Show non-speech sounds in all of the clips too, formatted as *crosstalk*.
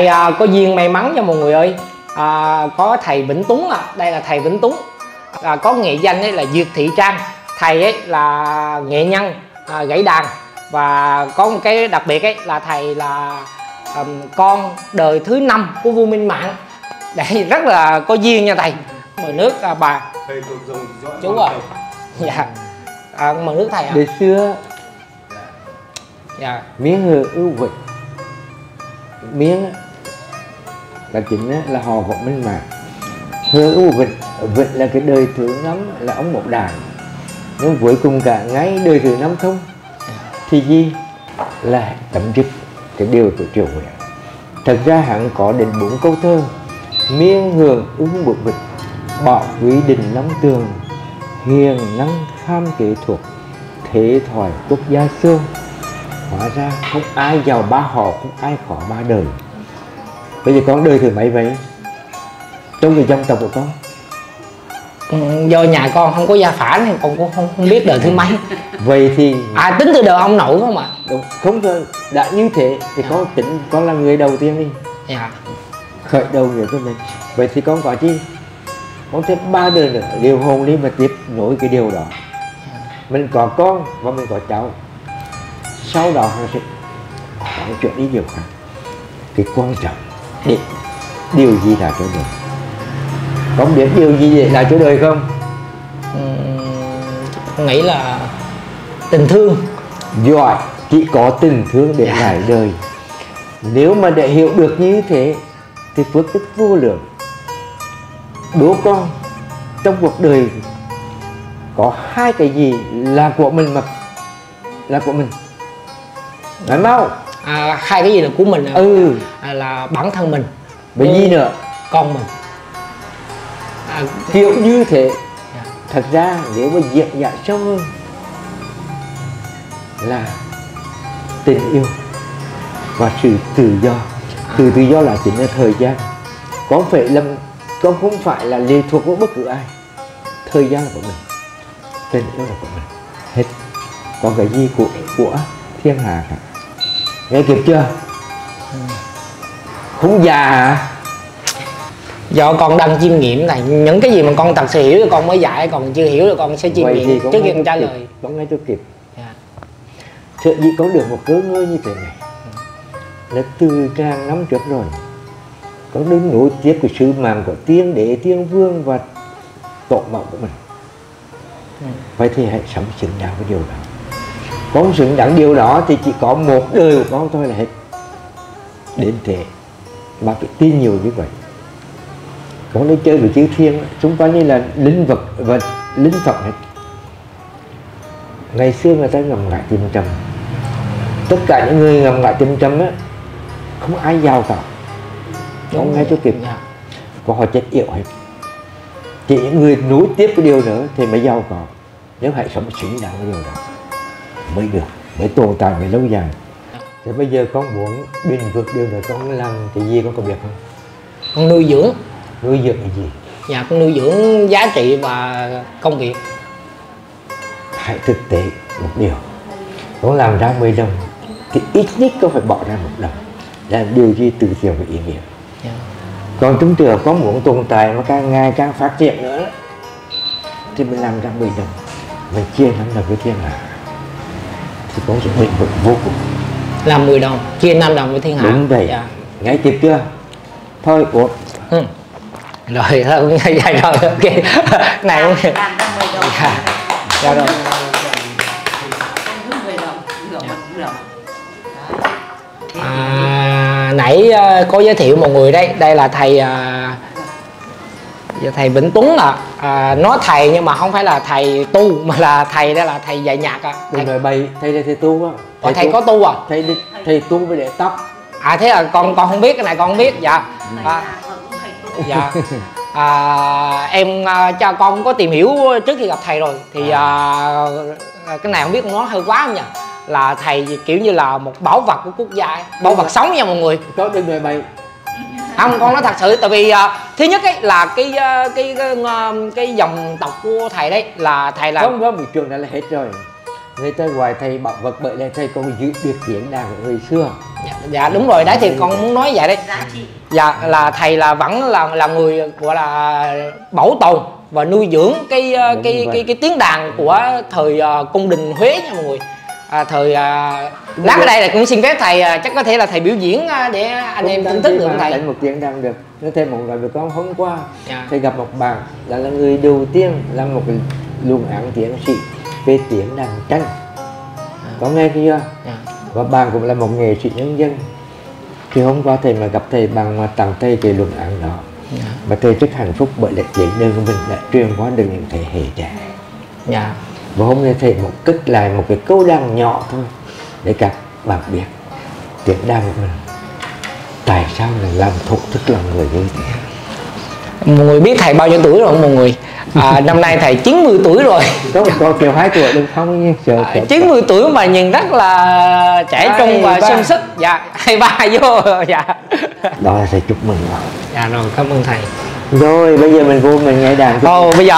nay à, có duyên may mắn cho mọi người ơi. À, có thầy Vĩnh Tuấn à đây là thầy Vĩnh Tuấn. À, có nghệ danh ấy là Duyệt Thị Trang. Thầy ấy là nghệ nhân à, gãy đàn. Và có một cái đặc biệt ấy là thầy là um, con đời thứ năm của vua Minh Mạng. Đây rất là có duyên nha thầy. Mời nước à, bà. Thầy thuộc dòng dõi Chú à. tộc. dạ. À, mời nước thầy ạ. Đời xưa dạ. miếng hờ ưu vịnh miếng là chính á, là họ của minh mạng hơ u vịnh vịnh là cái đời thứ năm là ông một đàn nhưng cuối cùng cả ngay đời thứ năm không thì gì? Là tấm dứt cái điều của triều nguyễn thật ra hắn có đến bốn câu thơ miên hưởng uống bộ vịt bỏ quý đình long tường hiền năng tham kỹ thuật thế thoại quốc gia xương hóa ra không ai giàu ba họ không ai khó ba đời bây giờ con đời thứ mấy vậy. Trong cái dân tộc của con. Ừ, do nhà con không có gia phả nên con cũng không, không biết đời thứ mấy. *laughs* Vậy thì à tính từ đời ông nội không ạ? Đúng, không rồi đã như thế thì con tính con là người đầu tiên đi. Dạ. Khởi đầu nghiệp cho mình. Vậy thì con có chi? Con thêm ba đời nữa. Điều hồn đi mà tiếp nối cái điều đó. Mình có con và mình có cháu. Sau đó nó sẽ có chuyện đi điều khác. Cái quan trọng để điều gì là cho đời? Con biết điều gì là cho đời không? Con nghĩ là tình thương. Giỏi chỉ có tình thương để Dạ. lại đời. Nếu mà để hiểu được như thế thì phước đức vô lượng. Đố con trong cuộc đời có hai cái gì là của mình mà là của mình? Nói mau à, hai cái gì là của mình à, ừ. À, là bản thân mình. Bởi gì nữa con mình. À, hiểu như thế. Dạ. thật ra nếu mà diện giải sâu hơn là tình yêu và sự tự do. Sự tự do là chính là thời gian. Con phải làm con không phải là lệ thuộc vào bất cứ ai. Thời gian là của mình. Tình yêu là của mình. Hết. Còn cái gì của của thiên hà cả nghe kịp chưa? Không già hả? Do con đang chiêm nghiệm này những cái gì mà con thật sự hiểu thì con mới dạy còn chưa hiểu thì con sẽ chiêm Vậy nghiệm trước khi con trả kịp, lời. con nghe cho kịp. Dạ. Sợ dĩ có được một cơ ngơi như thế này Là từ ngàn năm trước rồi. Con đến nối tiếp cái sứ mạng của tiên đế, tiên vương và tổ mẫu của mình. Ừ. Vậy thì hãy sống xứng đáng với điều đó Con xứng đáng điều đó thì chỉ có một đời của con thôi là hết Đến thế mà phải tin nhiều như vậy. Con đi chơi với chư thiên Xung quanh như là linh vật và linh phật hết. Ngày xưa người ta ngầm ngại tìm trầm. Tất cả những người ngầm ngại tìm trầm á không ai giàu cả. Không nghe cho kịp. Dạ. và họ chết yểu hết. Chỉ những người nối tiếp cái điều nữa thì mới giàu có. Nếu hãy sống xứng đáng với điều đó mới được mới tồn tại mới lâu dài. Thì bây giờ con muốn bình vượt điều đó con làm cái gì con có biết không? Con nuôi dưỡng. Nuôi dưỡng cái gì? Dạ con nuôi dưỡng giá trị và công việc. Hãy thực tế một điều. Con làm ra 10 đồng thì ít nhất con phải bỏ ra một đồng. Làm điều gì từ thiện và ý nghĩa. Dạ. còn chúng trường có muốn tồn tại mà càng ngày càng phát triển nữa thì mình làm ra 10 đồng. Mình chia năm đồng với thiên hạ thì con sẽ bền vững vô cùng. Làm 10 đồng chia 5 đồng với thiên hạ đúng vậy. Dạ. ngay kịp chưa? Thôi ủa ừ. rồi *laughs* thôi dạ rồi ok. *laughs* Này cũng dạ. Dạ rồi. Đó. à, nãy ờ, có giới thiệu một người đấy đây là thầy à, giờ thầy Vĩnh Tuấn là à, nói thầy nhưng mà không phải là thầy tu mà là thầy đây là thầy dạy nhạc à. Thầy, nói bậy thầy là thầy tu á. Ủa, thầy có tu à? thầy đi- thầy tu với để tóc à thế là con con không biết cái này con không biết dạ. Thầy à, thầy dạ. À, em à, cho con có tìm hiểu trước khi gặp thầy rồi. Thì à, cái này không biết con nói hơi quá không nhỉ? Là thầy kiểu như là một bảo vật của quốc gia ấy. bảo vật sống nha mọi người. Có đừng nói bậy không con nói thật sự tại vì à, thứ nhất ấy là cái à, cái cái, à, cái dòng tộc của thầy đấy là thầy là không có một trường này là hết rồi. Người ta gọi thầy bảo vật bởi là thầy còn giữ được tiếng đàn của người xưa. Dạ, dạ đúng rồi đấy thì con muốn nói vậy đấy. Trị dạ là thầy là vẫn là là người gọi là bảo tồn và nuôi dưỡng cái cái vậy. cái cái tiếng đàn của thời cung đình Huế nha mọi người à, thời à, lát ở đây là cũng xin phép thầy à, chắc có thể là thầy biểu diễn à, để anh em thưởng thức được không thầy. Một tiếng đàn được. Nếu thầy muốn nói với con hôm qua. Dạ. thầy gặp một bạn là là người đầu tiên là một luồng án tiến sĩ về tiếng đàn tranh. Có nghe chưa? Dạ. và bạn cũng là một nghệ sĩ nhân dân. Thì hôm qua thầy mà gặp thầy bạn mà tặng thầy cái luận án đó. Dạ. và thầy rất hạnh phúc bởi lẽ giấy đơn của mình đã truyền qua được những thế hệ trẻ. Dạ và hôm nay thầy một cất lại một cái câu đàn nhỏ thôi để các bạn biết tiếng đàn của mình. Tại sao lại làm thổ thức lòng người như thế? Mọi người biết thầy bao nhiêu tuổi rồi không mọi người à, năm nay thầy 90 tuổi rồi. Có một cô kêu hai tuổi đừng không À, sợ 90 tuổi mà nhìn rất là trẻ trung và sung sức. Dạ hai ba vô dạ. Đó là thầy chúc mừng rồi dạ rồi cảm ơn thầy rồi bây giờ mình vô mình nghe đàn Ồ, bây giờ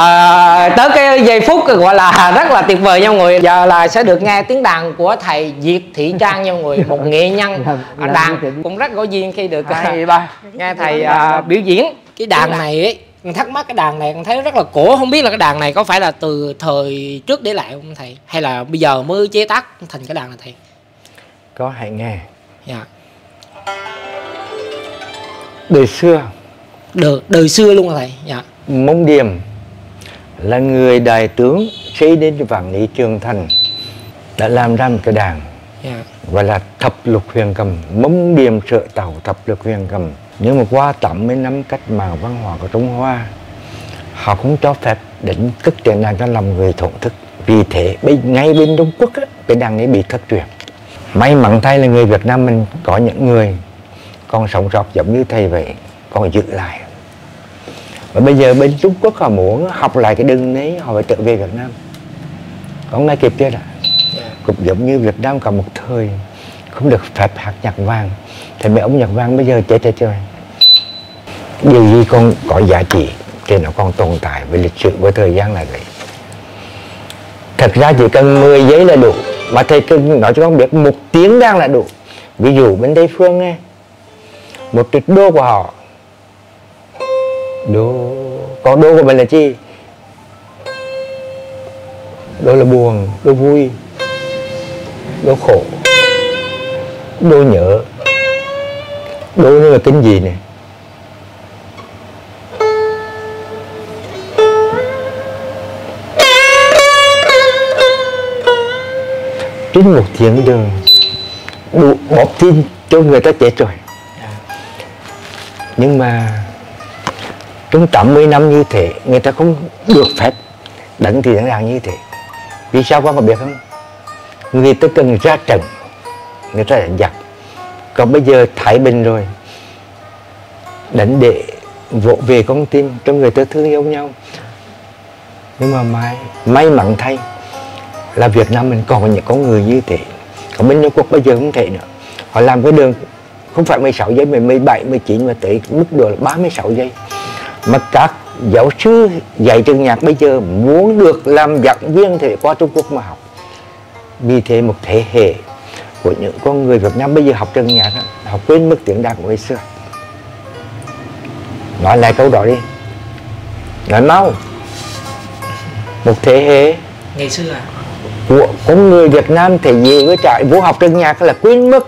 tới cái giây phút gọi là *laughs* rất là tuyệt vời nha mọi người. Giờ là sẽ được nghe tiếng đàn của thầy Diệt Thị Trang nha mọi người Một nghệ nhân. À, đàn đi. cũng rất có duyên khi được hai ba nghe thầy à, biểu diễn. Cái đàn này ấy, mình thắc mắc cái đàn này con thấy rất là cổ Không biết là cái đàn này có phải là từ thời trước để lại không thầy? Hay là bây giờ mới chế tác thành cái đàn này thầy? Có hãy nghe. Dạ. Đời xưa Đời, đời xưa luôn thầy Dạ. Mông Điềm là người đại tướng xây nên vạn lý trường thành đã làm ra một cái đàn Dạ. gọi là thập lục huyền cầm. Mông điềm sợ tàu thập lục huyền cầm nhưng mà qua 80 năm cách mạng văn hóa của Trung Hoa họ không cho phép đánh cất tiếng đàn cho lòng người thổn thức. Vì thế bên ngay bên Trung Quốc á, cái đàn ấy bị thất truyền may mắn thay là người Việt Nam mình có những người còn sống sót giống như thầy vậy còn giữ lại và bây giờ bên Trung Quốc họ muốn học lại cái đường đấy họ phải trở về Việt Nam. Hôm nay kịp chưa đã? Dạ. Cũng giống như Việt Nam có một thời không được phép hát nhạc vàng. Thì mấy ông nhạc vàng bây giờ chết chết rồi. Điều gì còn có giá trị thì nó còn tồn tại với lịch sử với thời gian là vậy. Thật ra chỉ cần 10 giây là đủ mà thầy cứ nói cho con biết một tiếng đang là đủ. Ví dụ bên Tây Phương nghe một trịch đô của họ đô còn đô của mình là chi? Đô là buồn đô vui đô khổ đô nhớ đô nó là tính gì nè? Trên một thiên đường đủ bóp tin cho người ta chết rồi. Dạ. Nhưng mà trong 80 năm như thế người ta không được phép đánh thì đánh đàn như thế. Vì sao quan có biết không? Người ta cần ra trận người ta đánh giặc. Còn bây giờ thái bình rồi đánh để vỗ về con tim cho người ta thương yêu nhau. Nhưng mà may may mắn thay là Việt Nam mình còn những con người như thế. Còn bên Trung Quốc bây giờ không thể nữa. Họ làm cái đường không phải 16 giây mà 17, 19 mà tới mức độ là 36 giây mà các giáo sư dạy trường nhạc bây giờ muốn được làm giảng viên thì qua Trung Quốc mà học. Vì thế một thế hệ của những con người Việt Nam bây giờ học trường nhạc đó, họ quên mất tiếng đàn của ngày xưa. Nói lại câu đó đi. Nói mau. Một thế hệ Ngày xưa à? của con người Việt Nam thể gì với trại vô học trường nhạc là quên mất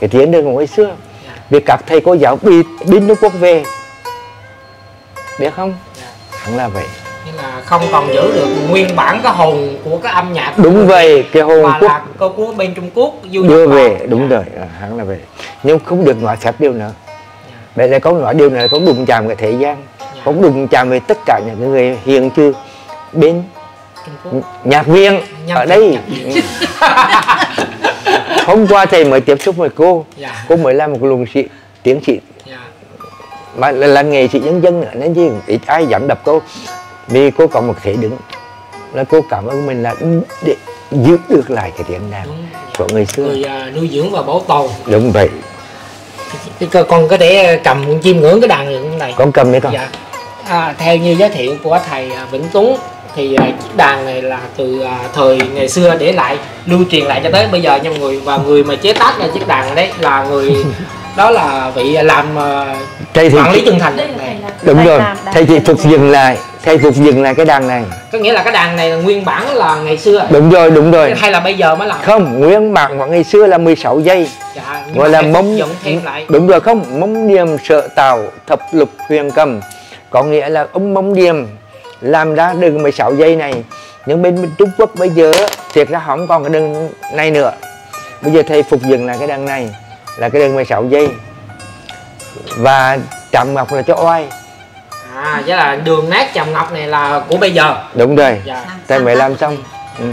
cái tiếng đường của ngày xưa vì các thầy cô giáo bị bên Trung Quốc về biết không? Dạ. hẳn là vậy. Nên là không còn giữ được nguyên bản cái hồn của cái âm nhạc đúng vậy cái hồn mà quốc là cơ của bên Trung Quốc du đưa về đúng rồi à, hẳn là vậy. Nhưng không được nói phép điều nữa Dạ. vậy là có nói điều này có đụng chạm cái thế gian? Dạ. có đụng chạm với tất cả những người hiện chưa? Bên nhạc viên Nhạc ở đây. *laughs* hôm qua thầy mới tiếp xúc với cô. Dạ. cô mới là một luồng sĩ tiến sĩ Dạ. Mà là, là nghệ sĩ nhân dân nữa nên chi ít ai dám đập cô. Vì cô có một thể đứng là cô cảm ơn mình là để giữ được lại cái tiếng đàn của người xưa. Người à, nuôi dưỡng và bảo tồn. Đúng vậy. Cái con có thể cầm chiêm ngưỡng cái đàn không thầy con cầm đấy con. Dạ. À, theo như giới thiệu của thầy à, Vĩnh Tuấn thì à, chiếc đàn này là từ à, thời ngày xưa để lại lưu truyền lại cho tới bây giờ nha mọi người. Và người mà chế tác ra chiếc đàn này đấy là người *laughs* đó là vị làm à, thầy thì quản lý chân thành. Này đúng rồi. đàn thầy piano. phục dừng lại. Thầy phục dừng lại cái đàn này. Có nghĩa là cái đàn này là nguyên bản là ngày xưa. Đúng rồi đúng rồi. Hay là bây giờ mới làm? Không nguyên bản của ngày xưa là 16 giây. Dạ, gọi là lại. Đúng rồi không mông điềm sợ tàu thập lục huyền cầm. Có nghĩa là ông mông điềm làm ra đường 16 giây này. Nhưng bên Trung Quốc bây giờ thiệt ra không còn cái đường này nữa. Bây giờ thầy phục dựng lại cái đằng này là cái đường 16 giây và chạm ngọc là cho oai. À vậy là đường nát chồng ngọc này là của bây giờ. Đúng rồi. Dạ. Thầy mới làm xong. ừ.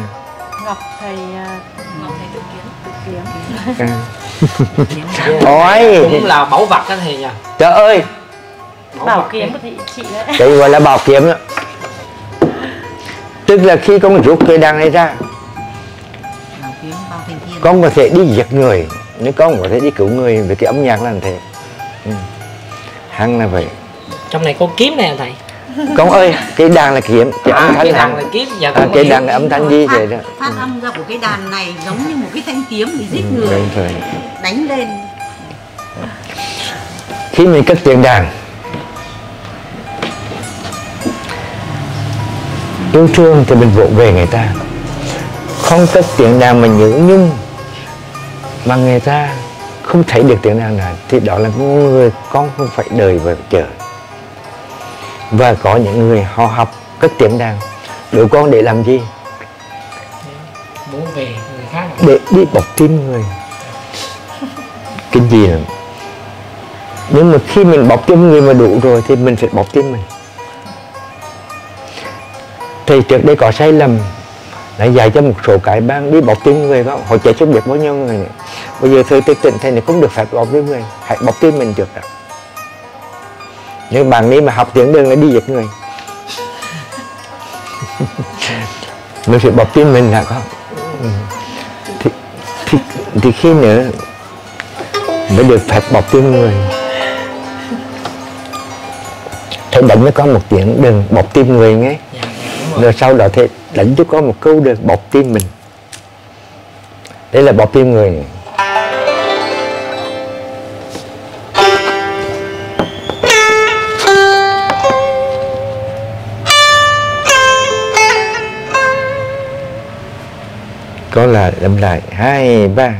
ngọc thầy à, ngọc thầy tự kiến kiếm. À. *laughs* oai. cũng là bảo vật đó thầy nha trời ơi. Bảo vật kiếm đấy. của thị chị đấy. Cái gọi là bảo kiếm đó. tức là khi con rút cái đằng này ra kiếm con có thể đi giết người nếu con có thể đi cứu người với cái âm nhạc là như thế ừ. hăng là vậy. Trong này có kiếm này hả thầy. Con ơi cái đàn là kiếm. Cái âm à, thanh cái là đàn là kiếm. Dạ à, con cái đàn là âm thanh gì vậy đó? Phát âm ra của cái đàn này giống như một cái thanh kiếm để giết Ừ, người. đúng rồi. đánh lên. Khi mình cất tiếng đàn yêu thương thì mình vỗ về người ta. Không cất tiếng đàn mà nhớ nhung mà người ta không thấy được tiếng đàn nào thì đó là người con không phải đời và chờ và có những người họ học cất tiếng đàn. Đứa con để làm gì? Muốn về người khác để đi bọc tim người. Cái gì nữa? Nhưng mà khi mình bọc tim người mà đủ rồi thì mình phải bọc tim mình. Thì trước đây có sai lầm. Đã dạy cho một số cái bang đi bọc tim người đó họ chạy không biết bao nhiêu người nữa bây giờ thầy thức tỉnh thầy này không được phép bọc với người. Hãy bọc tim mình trước đã. Nhưng bạn đi mà học tiếng đường là đi giết người. *laughs* Mình phải bọc tim mình là con thì, thì, thì khi nữa mới được phép bọc tim người. Thầy đánh với con một tiếng đừng bọc tim người nghe. Rồi. rồi sau đó thầy đánh cho con một câu đừng bọc tim mình. Đây là bọc tim người có là đâm lại. Hai ba.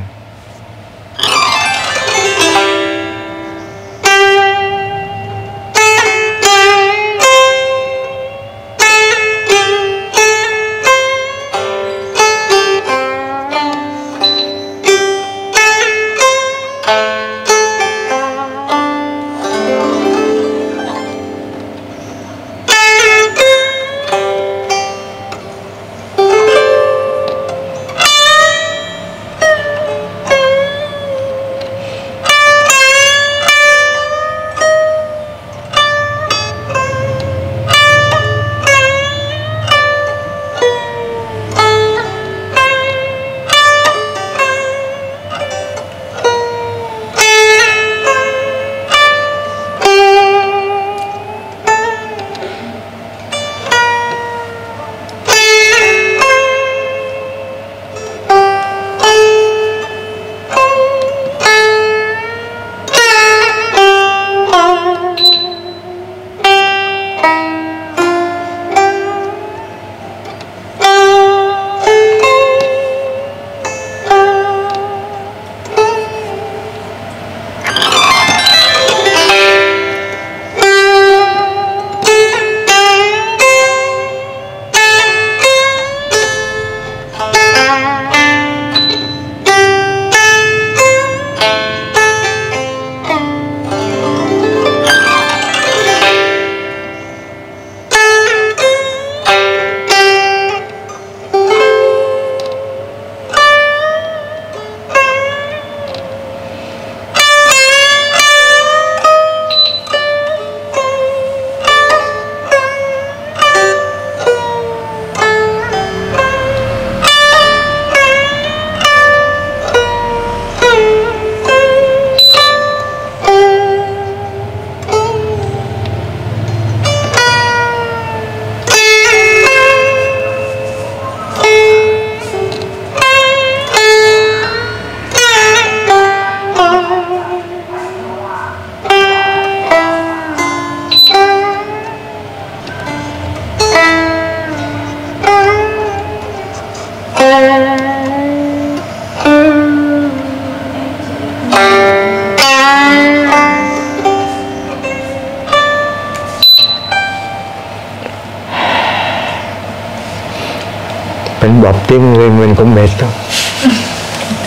Bóp tim người mình cũng mệt thôi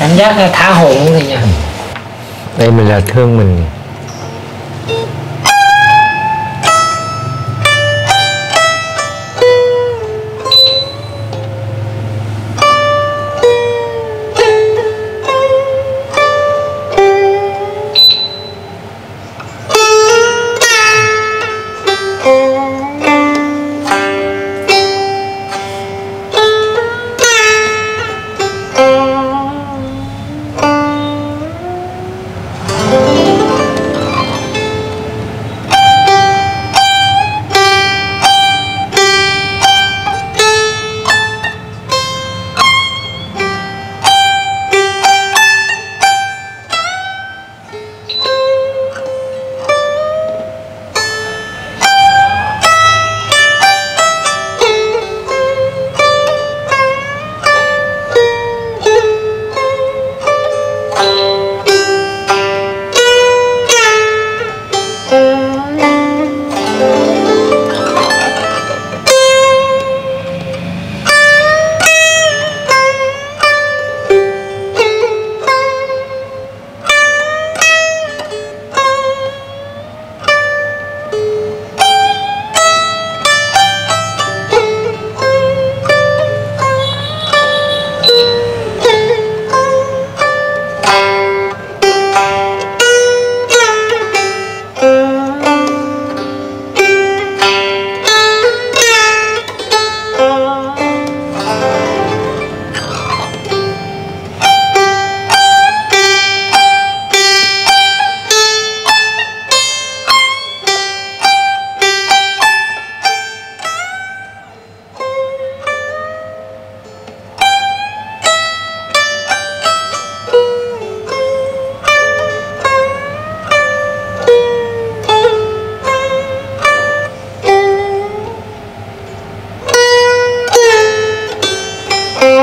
cảm giác là thả hồn thì nha đây mình là thương mình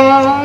Oh.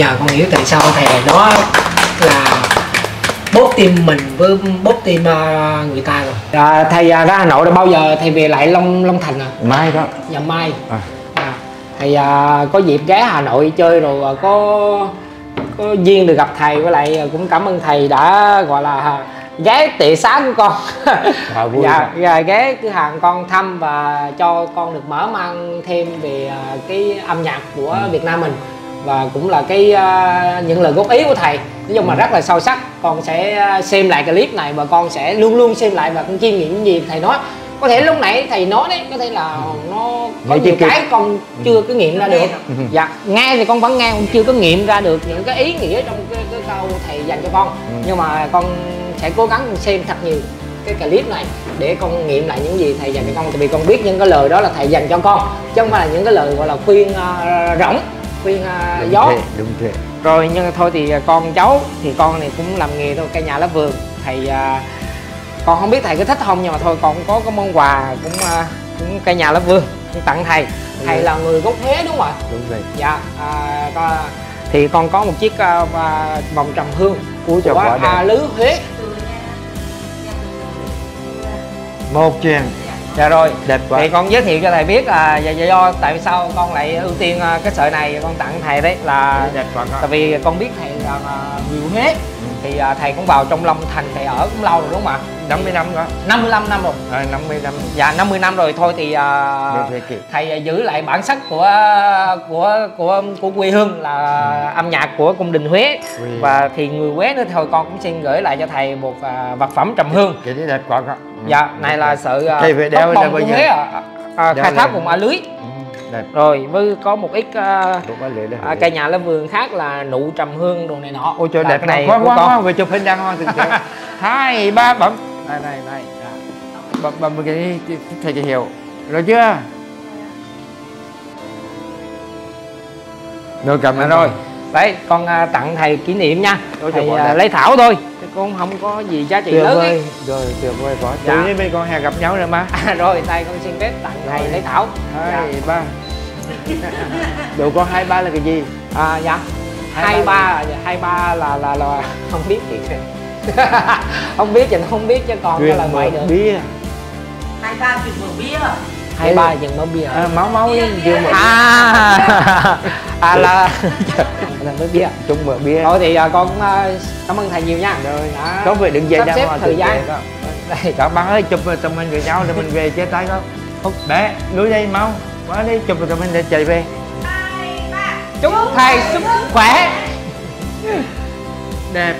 Giờ con hiểu tại sao thầy đó là bóp tim mình với bóp tim ờ, người ta rồi. À, thầy à, ra hà nội rồi bao giờ thầy về lại long long thành à? Mai đó. Ngày mai. À. à, thầy à, có dịp ghé hà nội chơi rồi à, có có duyên được gặp thầy với lại à, cũng cảm ơn thầy đã gọi là ghé tệ xá của con. À, *laughs* vui dạ, dạ ghé cửa hàng con thăm và cho con được mở mang thêm về à, cái âm nhạc của Ừ. Việt Nam mình và cũng là cái à, những lời góp ý của thầy. Nói Ừ. chung là rất là sâu sắc. Con sẽ à, xem lại clip này và con sẽ luôn luôn xem lại và con chiêm nghiệm những gì thầy nói. Có thể lúc nãy thầy nói đấy có thể là nó có nhiều cái con chưa có nghiệm ra được. Ừ. dạ nghe thì con vẫn nghe con chưa có nghiệm ra được những cái ý nghĩa trong cái, cái câu thầy dành cho con. Ừ. nhưng mà con sẽ cố gắng xem thật nhiều cái clip này để con nghiệm lại những gì thầy dành cho con. Tại vì con biết những cái lời đó là thầy dành cho con chứ không phải là những cái lời gọi là khuyên uh, rỗng khuyên à, đúng gió. thế đúng thế. Rồi nhưng thôi thì con cháu thì con này cũng làm nghề thôi cây nhà lá vườn. Thầy à, con không biết thầy có thích không nhưng mà thôi con cũng có cái món quà cũng à, cũng cây nhà lá vườn cũng tặng thầy. Thầy là người gốc Huế đúng không ạ? Đúng vậy dạ à, con, thì con có một chiếc à, à, vòng trầm hương của quả A đẹp Lứ Huế. Một chuyện dạ rồi. Đẹp quá. Thì con giới thiệu cho thầy biết là do, do, do tại sao con lại ưu tiên à, cái sợi này con tặng thầy đấy là đẹp quá tại vì con biết thầy là người Huế thì à, thầy cũng vào trong Long Thành thầy ở cũng lâu rồi đúng không ạ? 50 năm đó 55 năm rồi. À, 50 năm. Dạ 50 năm rồi. Thôi thì kỷ. thầy giữ lại bản sắc của của của của quê hương là âm nhạc của cung đình Huế. Quê. và thì người Huế nữa thôi con cũng xin gửi lại cho thầy một à, vật phẩm trầm hương. Cái đẹp quá con dạ này là sự à, Thầy phải đeo của giờ. Huế à, à, khai thác vùng a lưới. Ừ, đẹp. Rồi với có một ít à, đẹp à, cây nhà lá vườn khác là nụ trầm hương đồ này nọ. Ôi trời Là đẹp này này. Quá quá quá về chụp hình đăng hoa thực tế hai ba bấm. Đây đây dạ. bấm bấm cái thầy cái hiệu rồi chưa? Rồi cầm À, rồi. Đấy con à, tặng thầy kỷ niệm nha. Thầy à, lấy thảo thôi con không có gì giá trị tuyệt lớn vời. ấy. rồi tuyệt vời quá Dạ. tự nhiên bên con hẹn gặp nhau rồi mà. À, rồi tay con xin phép tặng thầy lấy thảo. Hai ba. Đồ con hai ba là cái gì? À dạ. Hai hai ba ba hai ba là là là *laughs* không biết gì *laughs* không biết nó không biết chứ còn cái là vậy được. bia. Hai ba chục mở bia. Hai ba dừng mở bia. À, máu máu truyền mở à *laughs* à là *laughs* là mở bia chung mở bia thôi thì à, con cũng à, cảm ơn thầy nhiều nha. Rồi Đó. có phải đứng dậy Sắp xếp thời gian. đây các bạn ơi chụp tụi mình với nhau rồi mình về chia tay không không bé đuổi đây mau. Quá đi chụp tụi mình để chạy về. Chúc thầy sức khỏe. Đẹp.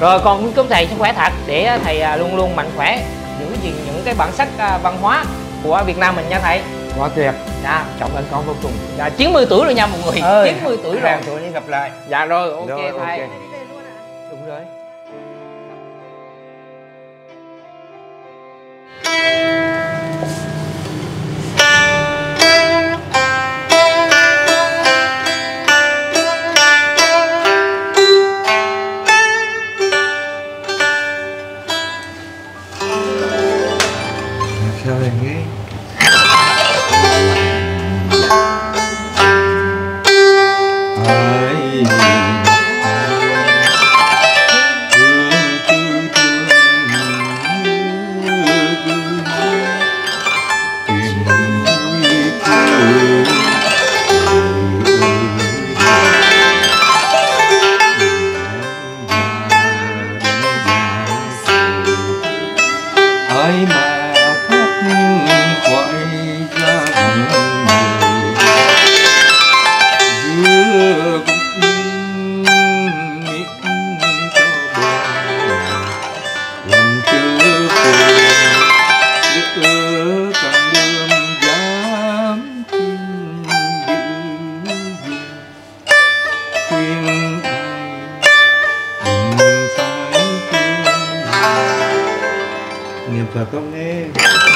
Rồi con cũng chúc thầy sức khỏe thật để thầy à, luôn luôn mạnh khỏe. Giữ gìn những cái bản sắc văn hóa của Việt Nam mình nha thầy. Quá tuyệt dạ cảm ơn con vô cùng. Dạ 90 tuổi rồi nha mọi người. 90 tuổi rồi. Tuổi đi gặp lại. Dạ rồi ok Rồi, thầy ok. đúng rồi không nghe